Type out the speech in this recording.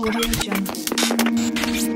Audio Jungle.